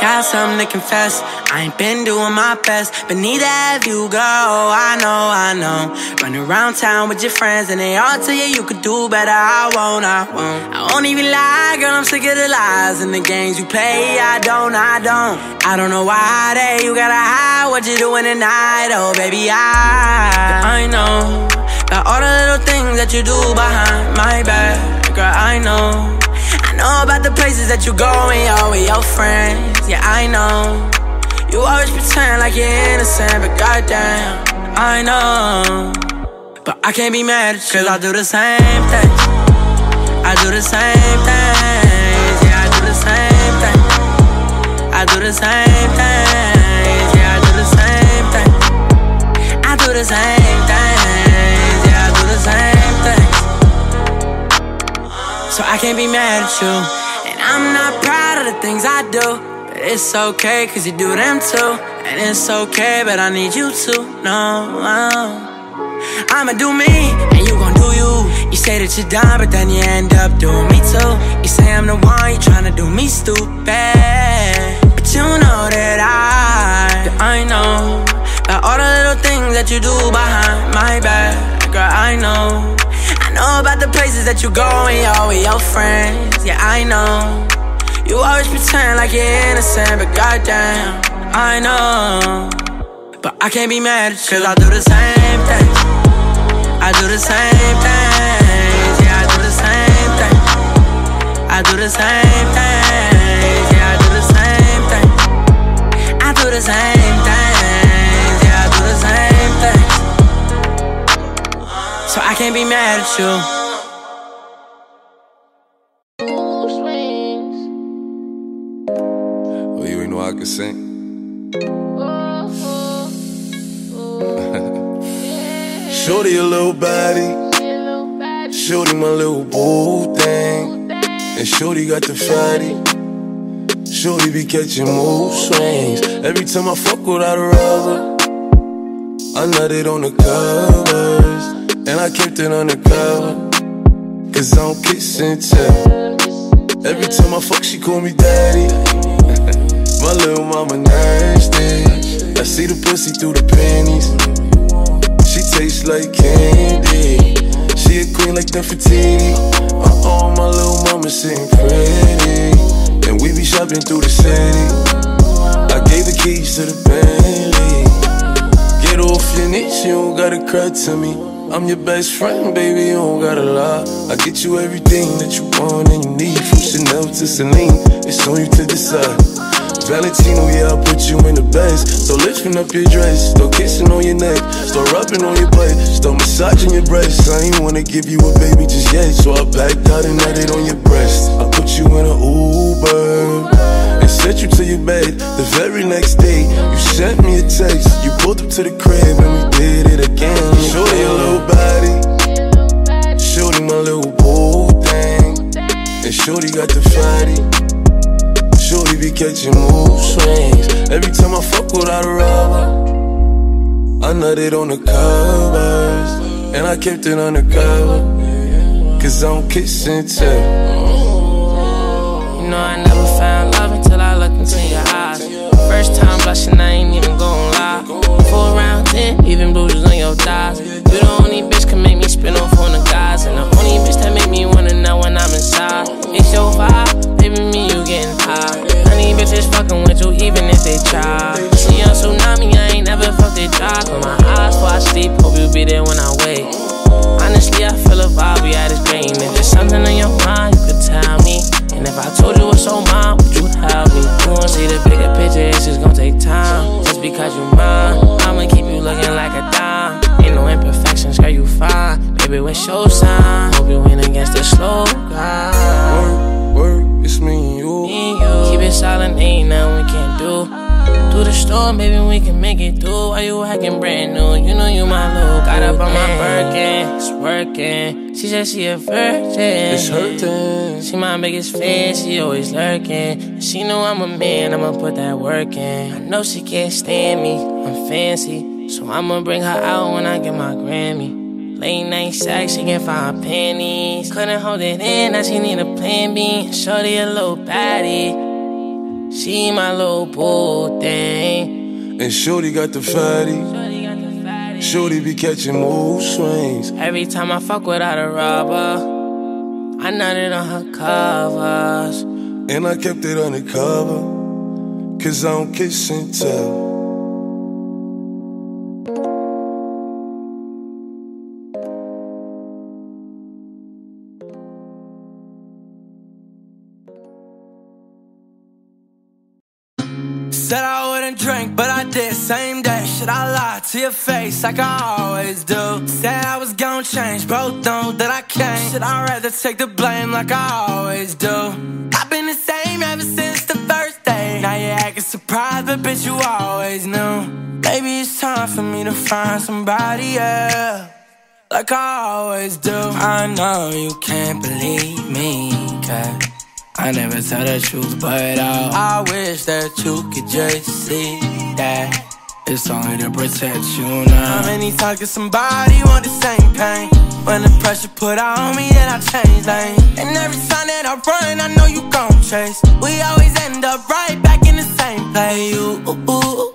got something to confess. I ain't been doing my best, but neither have you, girl. Oh, I know, I know. Run around town with your friends, and they all tell you you could do better. I won't, I won't. I won't even lie, girl. I'm sick of the lies and the games you play. I don't, I don't. I don't know why they you gotta hide what you're doing tonight. Oh, baby, I, I know. About all the little things that you do behind my back, girl. I know. I know about the places that you go when you're with your friends. Yeah, I know. You always pretend like you're innocent, but goddamn, I know. But I can't be mad at you, cause I do the same thing. I do the same things. Yeah, I do the same thing. I do the same things. Yeah, I do the same thing. I do the same things. Yeah, I do the same things. So I can't be mad at you. And I'm not proud of the things I do. It's okay, cause you do them too. And it's okay, but I need you to know. Um, I'ma do me, and you gon' do you. You say that you're done, but then you end up doing me too. You say I'm the one, you tryna do me stupid. But you know that I, that I know about all the little things that you do behind my back. Girl, I know. I know about the places that you go and you're with your friends. Yeah, I know. You always pretend like you're innocent, but goddamn, I know. But I can't be mad at you, cause I do the same thing. I do the same things. Yeah, I do the same thing. I do the same things. Yeah, I do the same thing. I do the same things. Yeah, I do the same things. So I can't be mad at you. I? Shorty a little body. Shorty my little boo thing. And Shorty got the fatty. Shorty be catching mood swings. Every time I fuck without a rubber, I nutted on the covers. And I kept it undercover. Cause I don't kiss and tell. Every time I fuck, she call me daddy. My little mama nasty. I see the pussy through the panties. She tastes like candy. She a queen like Nefertiti. Uh oh, my little mama sitting pretty. And we be shopping through the city. I gave the keys to the Bentley. Get off your knees, you don't gotta cry to me. I'm your best friend, baby, you don't gotta lie. I get you everything that you want and you need. From Chanel to Celine, it's on you to decide. Valentino, yeah, I'll put you in the best. So lifting up your dress, start kissing on your neck, start rubbing on your butt, start massaging your breasts. I ain't wanna give you a baby just yet, so I backed out and had it on your breast. I put you in an Uber and sent you to your bed. The very next day, you sent me a text. You pulled up to the crib and we did it again. Shorty your little body, shorty my little boo thing, and shorty got the fatty. Shorty be catching mood swings. Every time I fuck without a rubber, I nutted on the covers. And I kept it undercover. Cause I'm kissing too. You know I never found love until I looked into your eyes. First time blushing, I ain't even gon' lie. Four round ten, even bruises on your thighs. You the only bitch can make me spin off on the guys, and the only bitch that make me wanna know when I'm inside. It's your vibe, baby, me you getting high. Honey bitches fucking with you even if they try. See on tsunami, I ain't never felt it dry. Close my eyes before I sleep, hope you be there when I wake. Honestly, I feel a vibe, we had this great. If there's something on your mind, you could tell me. And if I told you what's on mine, would you help me? You won't see the bigger picture, it's just gonna take time. Just because you mine, I'ma keep you looking like a dime. Ain't no imperfections, girl, you fine. Baby, your sign? Hope you win against the slow grind. Work, work, it's me and you. Me and you. Keep it silent, ain't nothing we can't do. Through the storm, baby, we can make it through. Why you acting brand new? You know you my little. Got up on my Birkin, it's working. She said she a virgin. It's hurting. She my biggest fan, she always lurking. She know I'm a man, I'ma put that work in. I know she can't stand me, I'm fancy. So I'ma bring her out when I get my Grammy. Late night sex, she can find panties. Couldn't hold it in, now she need a plan B. Shorty a little patty. She my little boo thing. And Shorty got the fatty. Shorty be catching mood swings. Every time I fuck without a rubber, I nutted on her covers. And I kept it undercover. Cause I don't kiss and tell. To your face like I always do? Said I was gonna change, both know that I can't. Should I rather take the blame like I always do? I've been the same ever since the first day. Now you're acting surprised, but bitch, you always knew. Maybe it's time for me to find somebody else. Like I always do. I know you can't believe me, cause I never tell the truth, but uh, I wish that you could just see that it's only to protect you now. How many times can somebody want the same pain? When the pressure put on me, then I change lane. And every time that I run, I know you gon' chase. We always end up right back in the same place. You, ooh, ooh.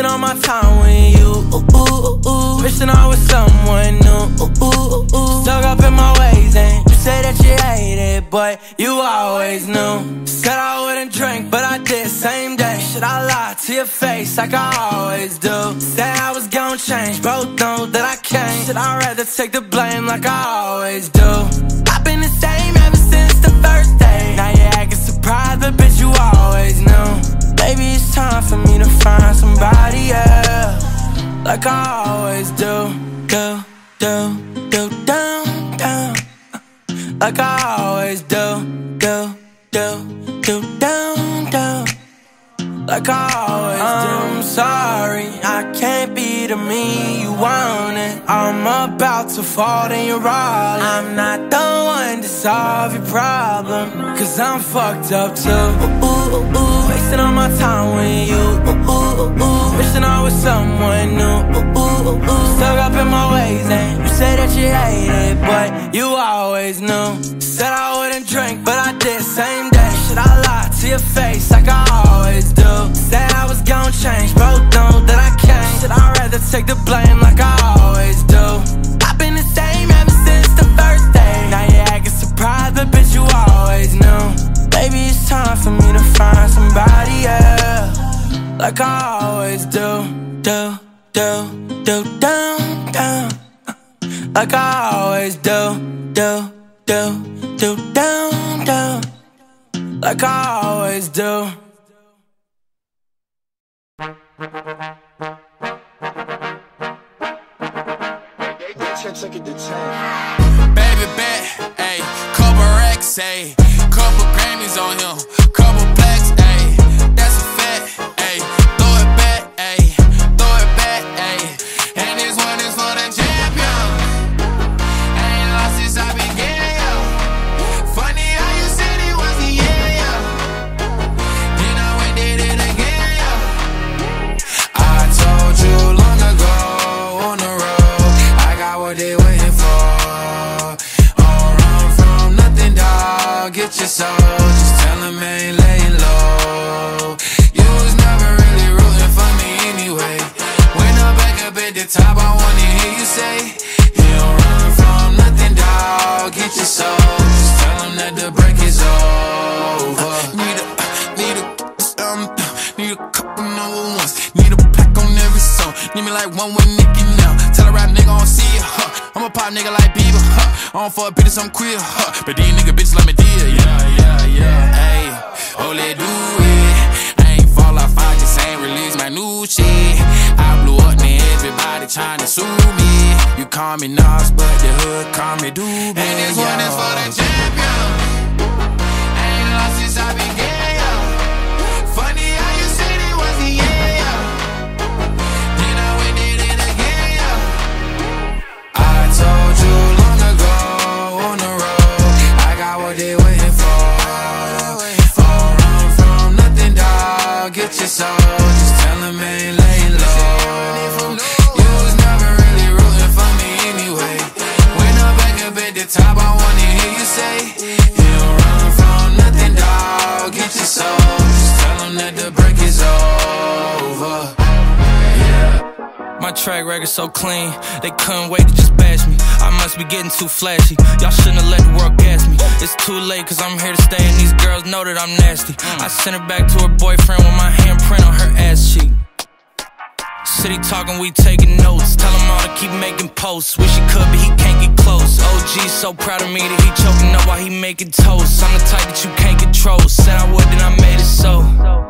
Wasting all my time with you. Ooh, ooh, ooh. Wishing I was someone new. Ooh, ooh, ooh. Stuck up in my ways, and you say that you hate it, but you always knew. Said I wouldn't drink, but I did same day. Should I lie to your face like I always do? Said I was gonna change, both know that I can't. Should I rather take the blame like I always do? I've been the same ever since the first day. Now you're acting surprised, but bitch, you always knew. Maybe it's time for me to find somebody else. Like I always do, do, do, do, down, down. Like I always do, do, do, do, down, down. Like I always do. I'm sorry, I can't be the me you wanted. I'm about to fall, then you're all. I'm not the one to solve your problem. Cause I'm fucked up too. Ooh, ooh, ooh. Wasting all my time with you. Ooh, ooh, ooh, ooh. Wishing I was someone new. Ooh, ooh, ooh, ooh. Stuck up in my ways, and you say that you hate it, but you always knew. Said I wouldn't drink, but I did same day. Should I lie to your face like I always do? Call me Nas, but the hood call me Doobie. And this one is for the champion. Ain't lost since I began, yo. Funny how you said it was the yeah, yo. Then I went did it again, yo. I told you long ago on the road, I got what they waiting for. Don't run from nothing, dog. Get your soul, track record so clean, they couldn't wait to just bash me. I must be getting too flashy. Y'all shouldn't have let the world gas me. It's too late, cause I'm here to stay, and these girls know that I'm nasty. I sent her back to her boyfriend with my handprint on her ass cheek. City talking, we taking notes. Tell him all to keep making posts. Wish he could, but he can't get close. OG so proud of me that he choking up while he making toast. I'm the type that you can't control. Said I would, then I made it so.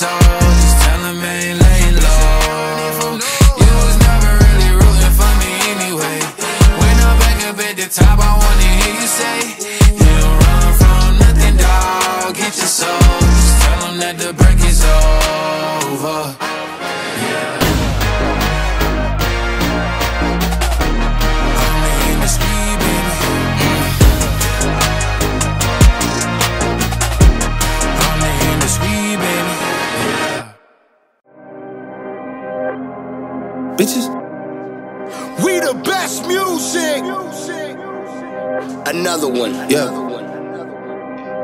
dog. One. Yeah.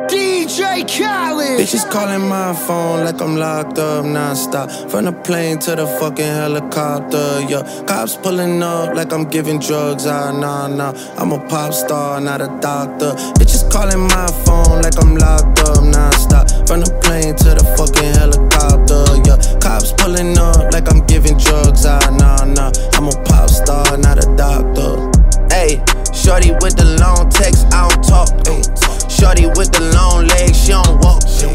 DJ Khaled. Bitches calling my phone like I'm locked up nonstop. From the plane to the fucking helicopter, yeah. Cops pulling up like I'm giving drugs, ah, nah, nah. I'm a pop star, not a doctor. Bitches calling my phone like I'm locked up nonstop. From the plane to the fucking helicopter, yeah. Cops pulling up like I'm giving drugs, ah, nah, nah. I'm a pop star, not a doctor. Ayy, shorty with the long text, I don't talk. Ayy. Shorty with the long legs, she don't walk. Eh.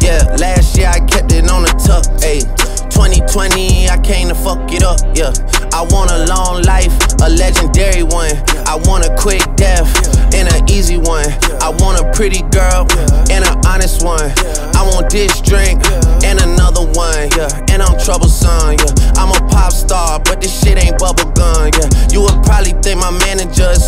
Yeah, last year I kept it on the tuck. Eh. Ayy, 2020 I came to fuck it up. Yeah, I want a long life, a legendary one. I want a quick death and an easy one. I want a pretty girl and an honest one. I want this drink and another one. Yeah, and I'm troublesome. Yeah, I'm a pop star, but this shit ain't bubble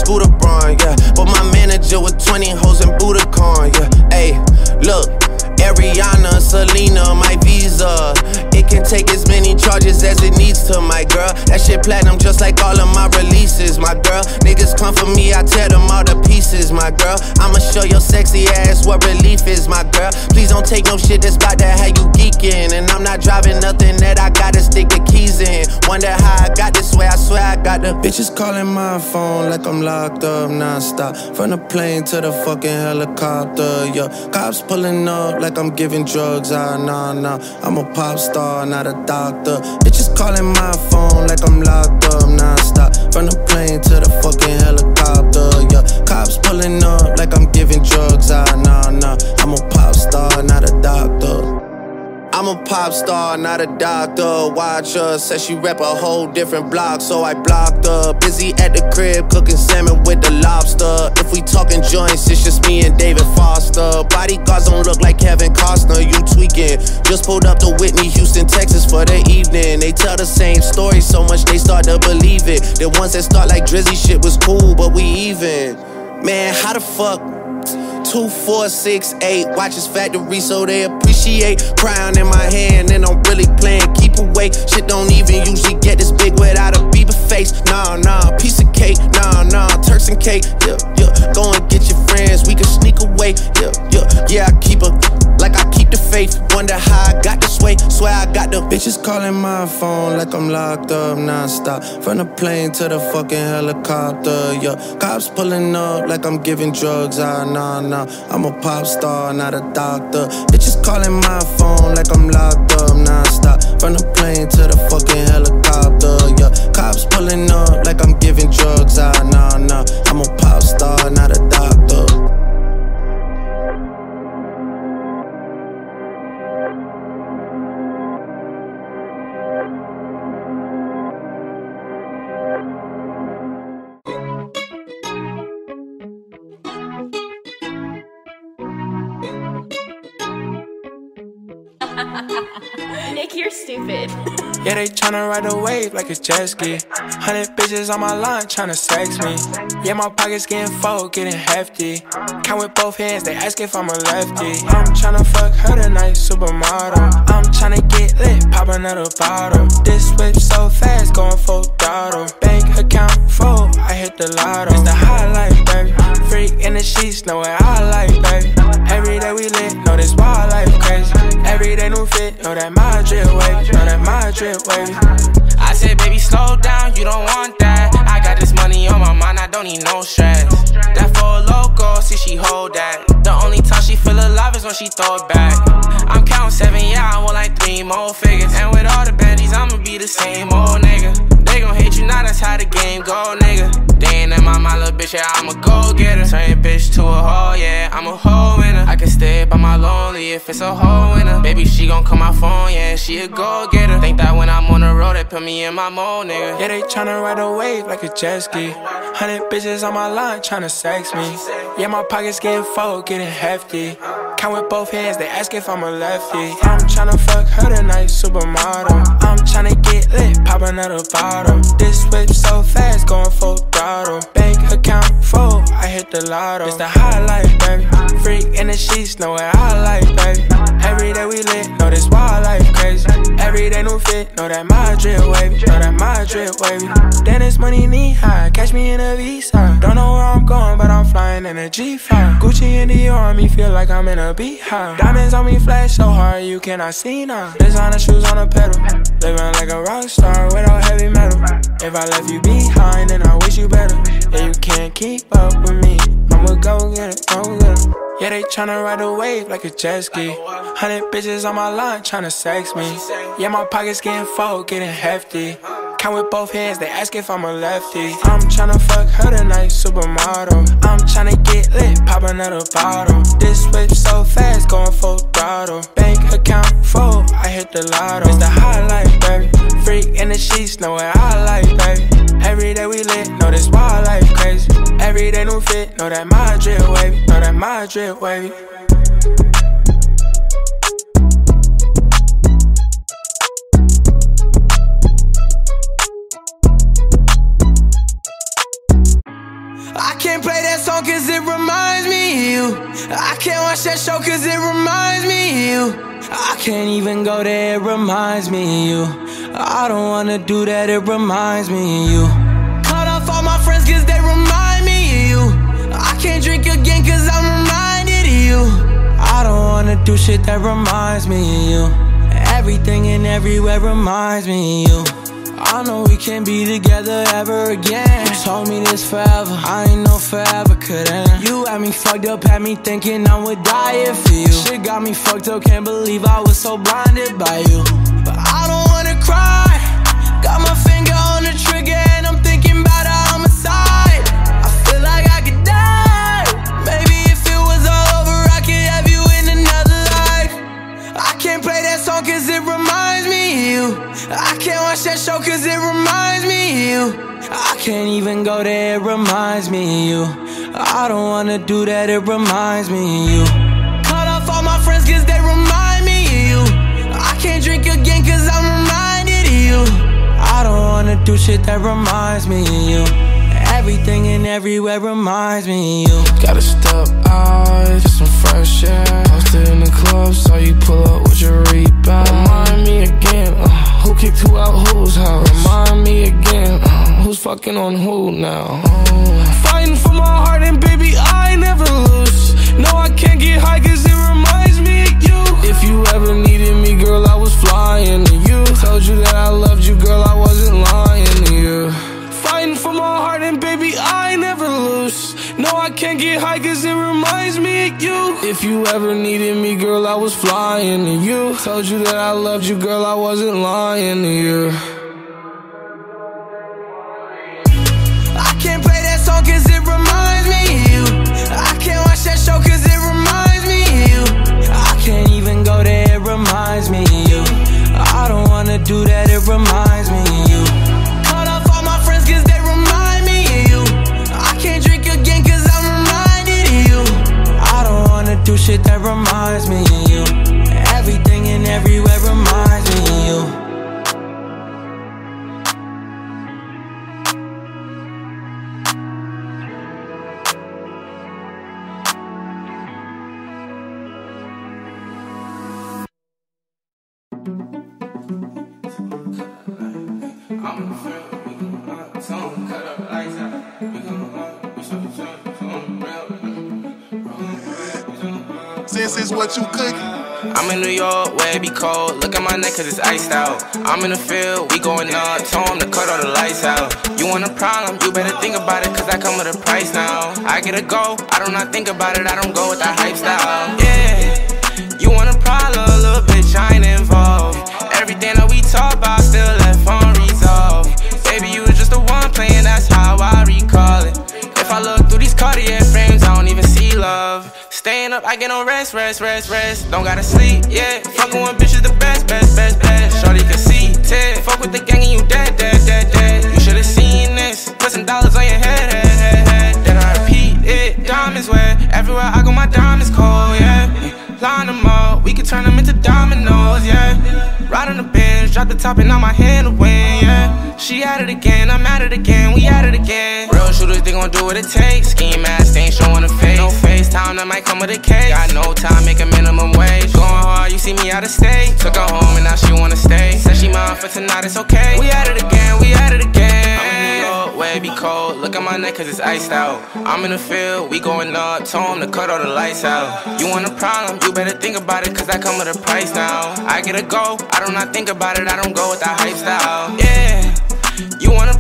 Yeah, but my manager with 20 hoes and Budokan. Yeah, hey, look. Ariana, Selena, my visa. It can take as it needs to, my girl. That shit platinum just like all of my releases, my girl. Niggas come for me, I tear them all to pieces, my girl. I'ma show your sexy ass what relief is, my girl. Please don't take no shit that's about to have you geeking. And I'm not driving nothing that I gotta stick the keys in. Wonder how I got this way, I swear I got the bitches calling my phone like I'm locked up nonstop. From the plane to the fucking helicopter, yeah. Cops pulling up like I'm giving drugs, ah, nah, nah. I'm a pop star, not a doctor. Bitches calling my phone like I'm locked up nonstop. From the plane to the fucking helicopter, yeah. Cops pulling up I'm a pop star, not a doctor. Watch her, said she rep a whole different block, so I blocked her. Busy at the crib, cooking salmon with the lobster. If we talking joints, it's just me and David Foster. Bodyguards don't look like Kevin Costner, you tweaking. Just pulled up to Whitney, Houston, Texas for the evening. They tell the same story so much they start to believe it. The ones that start like Drizzy shit was cool, but we even. Man, how the fuck? Two, four, six, eight. Watch Watches factory so they appreciate. Crown in my hand and I'm really playing keep away. Shit don't even usually get this big without a Bieber face. Nah, nah, piece of cake. Nah, nah, Turks and cake. Yeah, yeah. Go and get your friends. We can sneak away. Yeah, yeah. Yeah, I keep her like I keep the faith. Wonder how I got this way. Swear I got the bitches calling my phone like I'm locked up nonstop. From the plane to the fucking helicopter. Yeah, cops pulling up like I'm giving drugs. Ah, nah, nah. I'm a pop star, not a doctor. Bitches calling my phone like I'm locked up nonstop. From the plane to the fucking helicopter. Yeah, cops pulling up like I'm giving drugs. Ah, nah, nah. I'm a pop star, not a doctor. Stupid. Yeah, they tryna ride the wave like a jet ski. Hundred bitches on my line tryna sex me. Yeah, my pockets getting full, getting hefty. Count with both hands, they ask if I'm a lefty. I'm tryna fuck her tonight, supermodel. I'm tryna get lit, pop another bottle. This whip so fast, going full throttle. Account full, I hit the lotto. It's the highlight, baby. Freak in the sheets, know what I like, baby. Every day we lit, know this wild life crazy. Every day new fit, know that my drip wavy, know that my drip wavy. I said, baby, slow down, you don't want that. I got this money on my mind, I don't need no stress. That for a loco, see she hold that. The only time she feel alive is when she throw it back. I'm counting seven, yeah, I want like three more figures. And with all the baddies, I'ma be the same old nigga. They gon' hate you now, that's how the game go, nigga. They ain't in my mind, little bitch, yeah, I'm a go getter. Turn your bitch to a hoe, yeah, I'm a hoe winner. I can stay by my lonely if it's a hoe winner. Baby, she gon' call my phone, yeah, she a go getter. Think that when I'm on the road, they put me in my mode, nigga. Yeah, they tryna ride a wave like a jet ski. Hundred bitches on my line tryna sex me. Yeah, my pockets getting full, getting hefty. Count with both hands, they ask if I'm a lefty. I'm tryna fuck her tonight, supermodel. I'm tryna get lit, pop another bottle. This whip so fast, going full throttle. Hit the lotto. It's the highlight, baby. Freak in the sheets, know what I like, baby. Every day we lit, know this wild life crazy. Every day new fit, know that my drip wavy, know that my drip wavy. Then it's money knee high, catch me in a visa. Don't know where I'm going, but I'm flying in a G5. Gucci in the me, feel like I'm in a beehive. Diamonds on me flash so hard, you cannot see now. Designer shoes on a pedal, living like a rock star without heavy. If I left you behind, then I wish you better. Yeah, you can't keep up with me. I'ma go get it, go get it. Yeah, they tryna ride a wave like a jet ski. Hundred bitches on my line tryna sex me. Yeah, my pockets getting full, getting hefty. Count with both hands, they ask if I'm a lefty. I'm tryna fuck her tonight, supermodel. I'm tryna get lit, pop another bottle. This whip so fast, going full throttle. Bank account full, I hit the lotto. It's the highlight, baby. Freak in the sheets, know what I like, baby. Every day we lit, know this wild life crazy. Every day new fit, know that my drip wavy, know that my drip wavy. Can't play that song cause it reminds me of you. I can't watch that show cause it reminds me of you. I can't even go there, it reminds me of you. I don't wanna do that, it reminds me of you. Cut off all my friends cause they remind me of you. I can't drink again cause I'm reminded of you. I don't wanna do shit that reminds me of you. Everything and everywhere reminds me of you. I know we can't be together ever again. You told me this forever. I ain't know forever could end. You had me fucked up, had me thinking I would die if you. Shit got me fucked up, can't believe I was so blinded by you. But I don't wanna cry. I can't watch that show cause it reminds me of you. I can't even go there, it reminds me of you. I don't wanna do that, it reminds me of you. Cut off all my friends cause they remind me of you. I can't drink again cause I'm reminded of you. I don't wanna do shit that reminds me of you. Everything and everywhere reminds me of you. Gotta step out, get some fresh air. Posted in the club, saw you pull up with your rebound. Remind me again, uh, who kicked who out whose house? Remind me again, uh, who's fucking on who now? Fighting for my heart, and baby, I never lose. No, I can't get high, cause it reminds me of you. If you ever needed me, girl, I was flying to you. Told you that I loved you, girl, I wasn't lying to you. Fighting for my heart, and baby, I lose. No, I can't get high, cause it reminds me of you. If you ever needed me, girl, I was flying to you. Told you that I loved you, girl, I wasn't lying to you. Shit that reminds me It's what you cooking. I'm in New York, where it be cold. Look at my neck, cause it's iced out. I'm in the field, we going up. Told him to cut all the lights out. You want a problem, you better think about it, cause I come with a price now. I get a go, I do not not think about it, I don't go with that hype style. Yeah, you want a problem, little bitch, I ain't involved. Everything that we talk about, still I get no rest, rest, rest, rest. Don't gotta sleep, yeah. Fucking with bitches the best, best, best, best. Shorty can see, Ted. Fuck with the gang and you dead, dead, dead, dead. You should've seen this. Put some dollars on your head, head, head, head. Then I repeat it. Diamonds wet. Everywhere I go, my diamonds cold, yeah. Line them up, we can turn them into dominoes, yeah. Ride on the bench, drop the top and on my hand to win, yeah. She at it again, I'm at it again, we at it again. Real shooters, they gon' do what it takes. Scheme ass, they ain't showing a face. No FaceTime, that might come with a case. Got no time, make a minimum wage. Going hard, you see me out of state. Took her home and now she wanna stay. Said she mine for tonight, it's okay. We at it again, we at it again. I'm in New York, where it be cold. Look at my neck, cause it's iced out. I'm in the field, we going up. Told him to cut all the lights out. You want a problem, you better think about it, cause I come with a price now. I get a go, I do not not think about it, I don't go with that hype style. Yeah.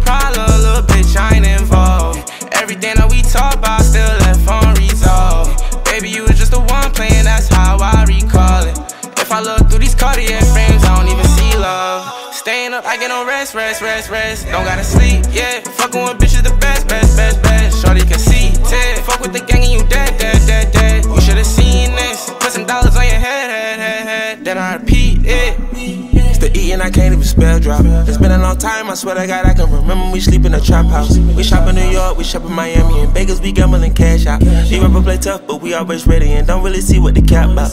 Problem, little bitch, I ain't involved. Everything that we talk about still left unresolved. Baby, you was just the one playing, that's how I recall it. If I look through these Cartier frames, I don't even see love. Staying up, I get no rest, rest, rest, rest. Don't gotta sleep, yeah. Fucking with bitches the best, I can't even spell drop. It's been a long time, I swear to God, I can remember we sleep in a trap house. We shop in New York, we shop in Miami, and Vegas, we gambling cash out. We rapper play tough, but we always ready and don't really see what the cap about.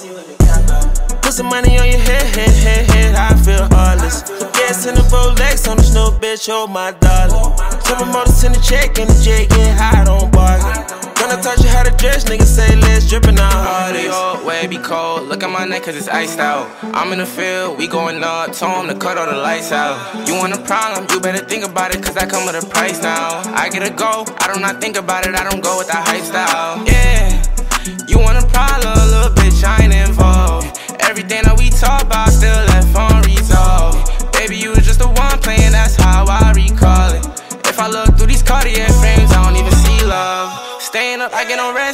Put some money on your head, head, head, head, I feel heartless. The gas in the Rolex on this new bitch, hold my dollar. Seven motors in the check and the jet get high, don't bargain. Gonna touch you how to dress, niggas say let's drippin' out hardest. York, where be cold. Look at my neck, cause it's iced out. I'm in the field, we going up. Told him to cut all the lights out. You want a problem, you better think about it, cause I come with a price now. I get a go, I do not think about it, I don't go with that hype style. Yeah, you want a problem, little bitch, I ain't involved. Everything that we talk about still left unresolved.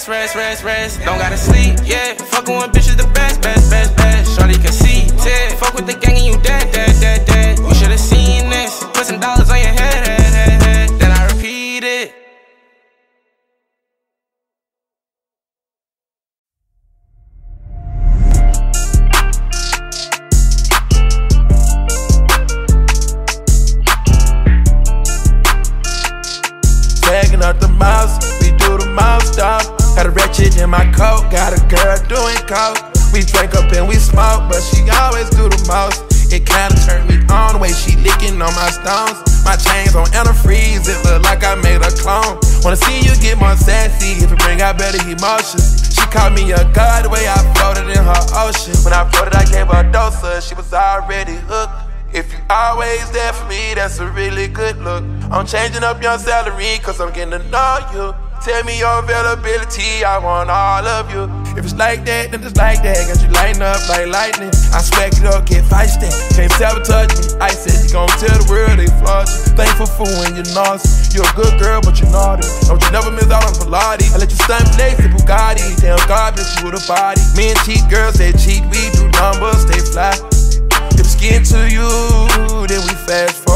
Rest, rest, rest, rest. Don't gotta sleep, yeah. Fucking with bitches the best, best, best, best. Shorty can see, Ted. Fuck with the gang and you dead, dead, dead, dead. You should've seen this. Put some dollars on your head, head, head, head. Then I repeat it. Tagging up the mouse, we do the mouse stop. Got a ratchet in my coat, got a girl doing coke. We drink up and we smoke, but she always do the most. It kinda turned me on the way she licking on my stones. My chains on antifreeze, it look like I made a clone. Wanna see you get more sassy if it bring out better emotions. She called me a god the way I floated in her ocean. When I floated, I gave her a dose of, she was already hooked. If you always there for me, that's a really good look. I'm changing up your salary, cause I'm getting to know you. Tell me your availability, I want all of you. If it's like that, then it's like that. Got you lighting up like lightning. I smack it up, get feisty. Can't sabotage me. I said you gon' tell the world they you. Thankful for when you're. You're a good girl, but you're naughty. Don't you never miss out on Pilates. I let you stunt place the Bugatti. Damn God bless you a body. Me and cheat girls, they cheat. We do numbers, they fly. If skin to you, then we fast forward.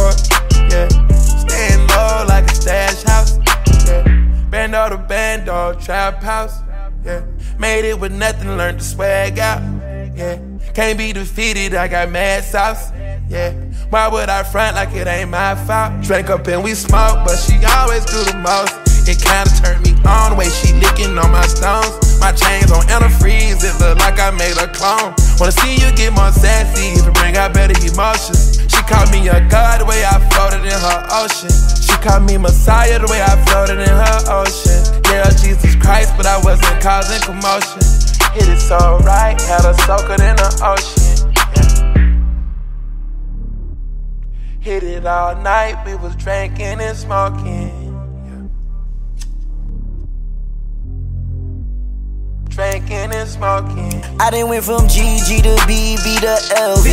Band, trap house. Yeah, made it with nothing, learned to swag out. Yeah, can't be defeated, I got mad sauce. Yeah, why would I front like it ain't my fault? Drank up and we smoke, but she always do the most. It kinda turned me on the way she licking on my stones. My chains on antifreeze, it look like I made a clone. Wanna see you get more sassy it bring out better emotions. She called me a god the way I floated in her ocean. She called me Messiah the way I floated in her ocean. Yeah, Jesus Christ, but I wasn't causing commotion. It is so right, had her soaking in the ocean. Yeah. Hit it all night, we was drinking and smoking. Drinking and smoking. I done went from GG to BB to LV.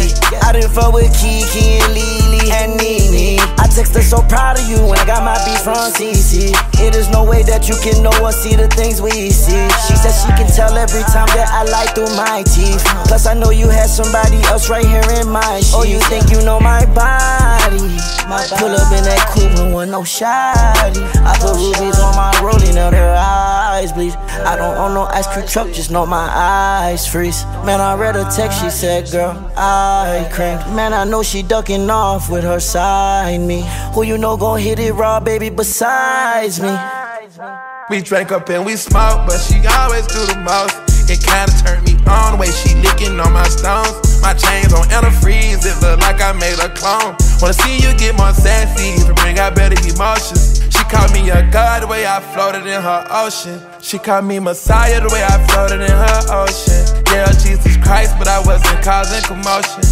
I done fuck with Kiki and Lily and Nene. I text her so proud of you when I got my beat from CC. It is no way that you can know or see the things we see. She said she can tell every time that I lie through my teeth. Plus I know you had somebody else right here in my sheets. Oh, you think you know my body? My Pull up in that coupe and with no shoddy. I put rubies on my rolling, now their eyes bleed. I don't own no ice cream truck, just know my eyes freeze. Man, I read a text, she said, girl, I cranked. Man, I know she ducking off with her side me. Who you know gon' hit it raw, baby, besides me? We drank up and we smoked, but she always do the most. It kinda turned me on the way she licking on my stones. My chains on antifreeze, it look like I made a clone. Wanna see you get more sassy, even bring out better emotions. She called me a god the way I floated in her ocean. She called me Messiah the way I floated in her ocean. Yeah, Jesus Christ, but I wasn't causing commotion.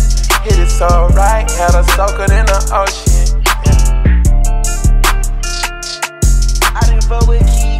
Hit it so right, had a soaker in the ocean. Yeah. I didn't fuck with Keith.